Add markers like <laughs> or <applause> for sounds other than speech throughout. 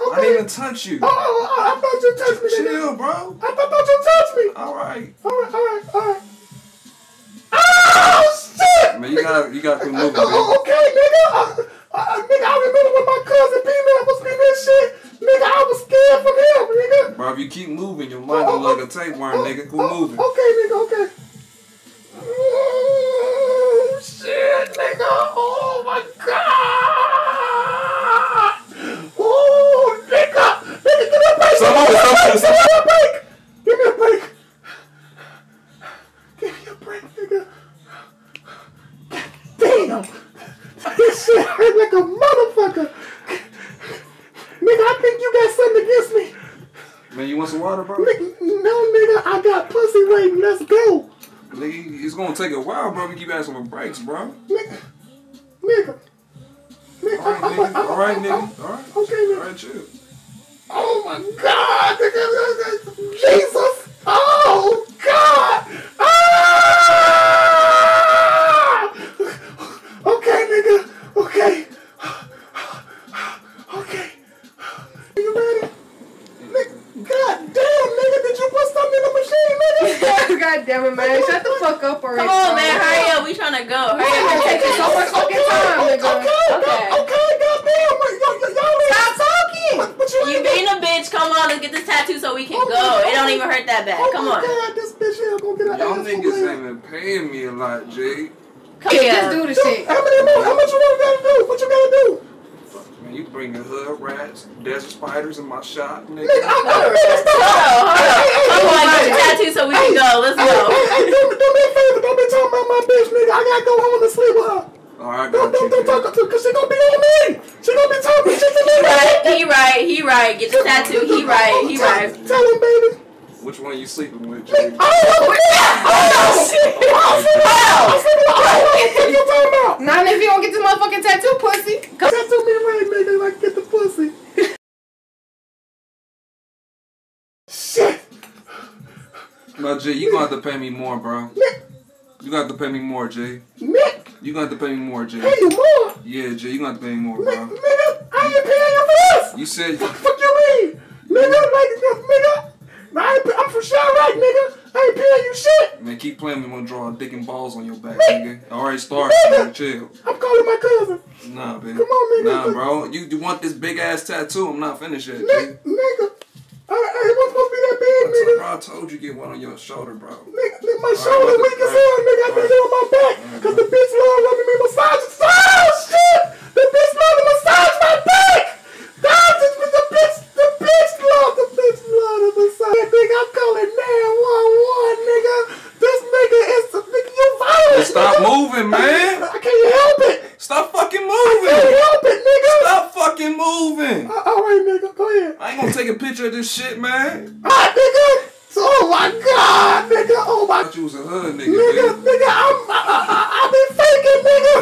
I didn't even touch you. Oh, oh, oh, I thought you touched me. Chill, bro. I thought, thought you touched me. All right. All right, all right, all right. Oh shit! Man, you gotta, you got to move, Oh, okay, nigga. Uh, uh, nigga, I remember when my cousin P-Man was this shit. Nigga, I was scared from him, nigga. Bro, if you keep moving, your mind gonna look like a tapeworm, nigga. Quit Oh, moving. Okay. Oh, shit, nigga. Oh, my God. Oh, nigga. Nigga, give me a break. Stop moving, stop moving, stop Give me a break. Give me a break. Give me a break, nigga. Damn. This shit hurt like a motherfucker. Nigga, I think you got something against me. Man, you want some water, bro? Nigga, no, nigga, I got pussy waiting. Let's go. Nigga, it's gonna take a while, bro. We keep asking for breaks, bro. Nigga, nigga. Nigga, All right, nigga. All right, nigga. All right. Okay, nigga. right, chill. Oh my God, nigga. Jesus. Oh God. God damn it, man. Shut the fuck up already. Come on, man. Hurry up. We trying to go. Hurry up. It takes you so much fucking time, nigga. Okay, Okay. okay, goddamn, wait, y'all, y'all Stop talking. What, what you You being a bitch. Come on. Let's get this tattoo so we can Oh, go. my It don't even hurt that bad. Oh Come my on. God, this bitch here gonna get an Y'all ass niggas whooping. ain't been paying me a lot, G. Come Yeah, here. just do the shit. How many more? How much you want gotta do? What you gotta do? Man, you bringing hood rats, desert spiders in my shop, Nigga, nigga. I'm Hold on, hold on. Come on, get so we can go. Let's Hey, hey, go. hey, do, me- do me a favor. Don't be talking about my bitch, nigga. I gotta go home and sleep with her. All right, Don't, don't, don't talk to cause she gonna be on me. She gonna be talking shit to me. He right. He right. He right. Get the tattoo. He right. He Tell- right. Tell him, baby. Which one are you sleeping with, G? Oh, oh, shit. Oh, shit. I said, what the fuck you talking about? Not if you don't get this motherfucking tattoo, pussy. Tattoo me right, nigga. Like, get the pussy. No, G, you gonna have to pay me more, bro. You gonna have to pay me more. Nick. You gonna have to pay me more, G. Pay you more. Yeah, G, you gonna have to pay me more, bro. nigga, I ain't paying you for this. You said Fuck you mean? Nigga, like, nigga. I ain't, I'm for sure right, nigga. I ain't paying you shit. Man, keep playing. I'm gonna draw a dick and balls on your back, nigga. All right, start. Man, chill. I'm calling my cousin. Nah, baby. Come on, nigga. Nah, bro. You you want this big ass tattoo? I'm not finished yet. Nick, nigga. I, I ain't supposed to be that I told, nigga. bro, I told you get one on your shoulder, bro. Nigga, nigga, my All shoulder weak as hell, nigga. I All think it on my back. Cause the bitch love letting me massage. Oh, shit. The bitch love to massage my back. That's just what the bitch, the bitch love, the bitch love to massage. Nigga, I'm calling 911, nigga. This nigga is, the nigga, you violent. Stop nigga. moving, man. I can't help it. Stop fucking moving. Can't help it, nigga. Stop fucking moving. Uh, all right, nigga. I ain't gonna take a picture of this shit, man. Ah, nigga. Oh my God, nigga. Oh my I thought you was a hood nigga, Nigga, nigga. nigga, I'm, I, I, I, been faking, nigga.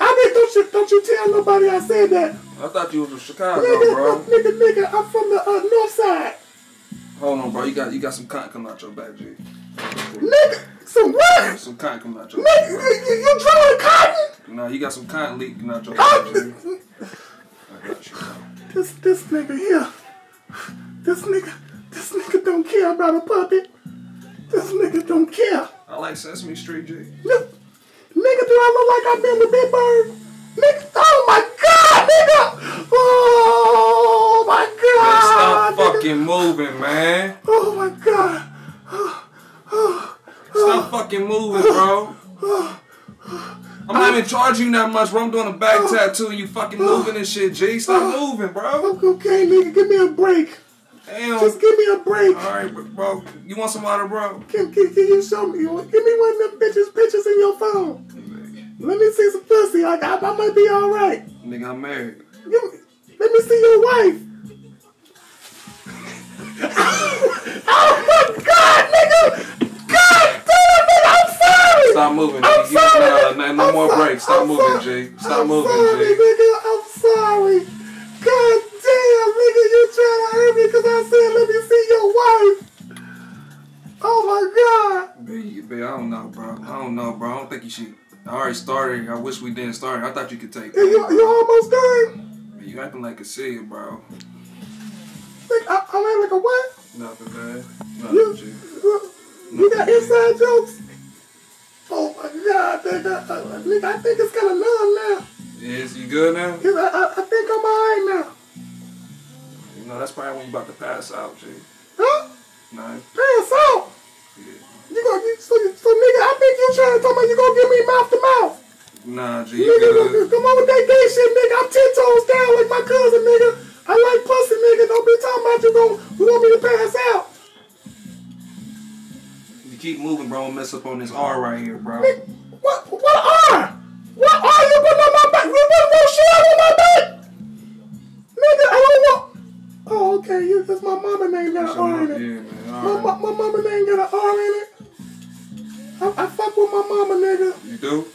I been, don't you, don't you tell nobody I said that. I thought you was from Chicago, Nigga, bro. nigga, nigga, I'm from the uh, north side. Hold on, bro. You got you got some cotton coming out your back, G. Nigga, some what? Some cotton coming out your Nigga, back. you, you drawing cotton? Nah, you got some cotton leaking out your back, G. This, this nigga here. This nigga, this nigga don't care about a puppet. This nigga don't care. I like Sesame Street, G. Look, nigga, do I look like I've been with Big Bird? Nigga, oh my God, nigga! Oh my Man, God! stop nigga. fucking moving, man. Oh my God! Stop fucking moving, bro. Oh, oh. I'm not oh. even charging you that much, bro. I'm doing a back oh. tattoo and you fucking moving and shit, G. Stop oh. moving, bro. Okay, nigga, give me a break. Damn. Just give me a break. Alright, bro. You want some water, bro? Can, can, can you show me? Give me one of them bitches pictures in your phone. Let me see some pussy. I, I, I might be all right. Nigga, I'm married. Me, let me see your wife. <laughs> oh my God, nigga! Stop moving, I'm G. You- sorry. nah, no I'm more sorry. breaks. Stop I'm moving, sorry. G. Stop I'm moving, sorry, G. nigga. I'm sorry. God damn, nigga, you trying to hurt me because I said let me see your wife. Oh my God. B, B, I don't know, bro. I don't know, bro. I don't think you should. I already started. I wish we didn't start. I thought you could take you, you almost done? You You acting like a seal, bro. Nigga, I, I'm acting like a what? Nothing, man. You, Nothing, G. you got inside jokes? God, nigga. Uh, I think it's kind of numb now. Is you good now? 'Cause I, I, I think I'm alright now. You know, that's probably when you about to pass out, G. Huh? Nah, Pass out. yeah. You gonna, you, so, so nigga, I think you trying to tell me you gonna give me mouth to mouth. Nah, G, you Nigga, good. come on with that gay shit, nigga. I'm ten toes down like my cousin, nigga. I like pussy, nigga. Don't be talking about you gon' you want me to pass out. You keep moving, bro. Mess up on this R right here, bro. What, what are? What are you putting on my back? You put no shit on my back? Nigga, I don't want. Oh, okay. You, that's my mama name got an R in it. Yeah, man. My, my, my mama name got an R in it. I, I fuck with my mama, nigga. You do?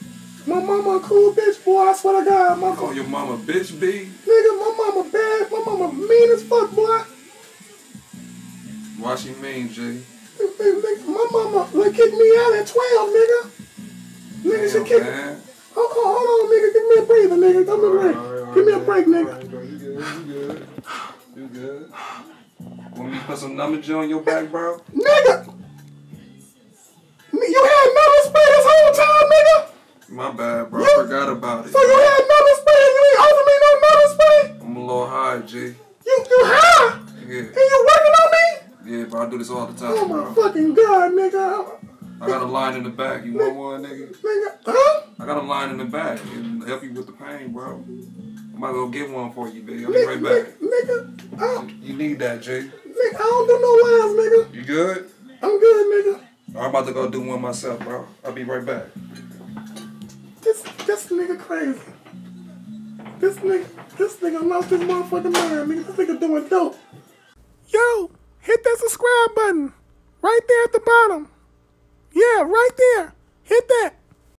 My mama a cool bitch, boy. I swear to God. My, Call your mama bitch B? nigga, my mama bad. My mama mean as fuck, boy. Why she mean, Jay? My mama like kicked me out at 12, nigga. Nigga, kicked. man. Hold on, hold on, nigga. Give me a breather, nigga. Give me a break. Give me a break, nigga. You good, you good. You good. Want me to put some numbers on your back, bro? Nigga! You had number spray this whole time, nigga? My bad, bro. I forgot about it. So you had number spray and you ain't offer me no number spray? I'm a little high, G. You, you high? Yeah. And you working on me? Yeah, but I do this all the time, Oh my bro. fucking god, nigga. I got a line in the back. You want one, nigga? Nigga, huh? I got a line in the back. It'll help you with the pain, bro. I'm about to go get one for you, baby. I'll be right back. nigga, nigga, You need that. I, nigga, I don't do no lines, nigga. You good? I'm good, nigga. I'm about to go do one myself, bro. I'll be right back. This, this nigga crazy. This nigga, this nigga lost his motherfucking mind, nigga. This nigga doing dope. Yo, hit that subscribe button. Right there at the bottom. Yeah, right there. Hit that.